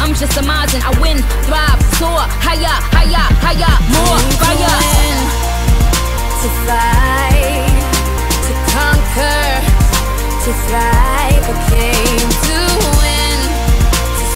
I'm just a I win, thrive, soar, higher, higher, higher, more fire. To fight, to conquer, to thrive. Okay. to